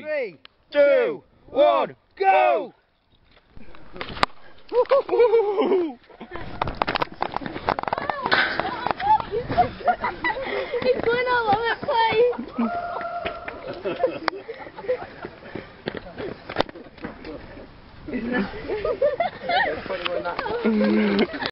Three, two, one, go! He's going all over the place. Isn't it?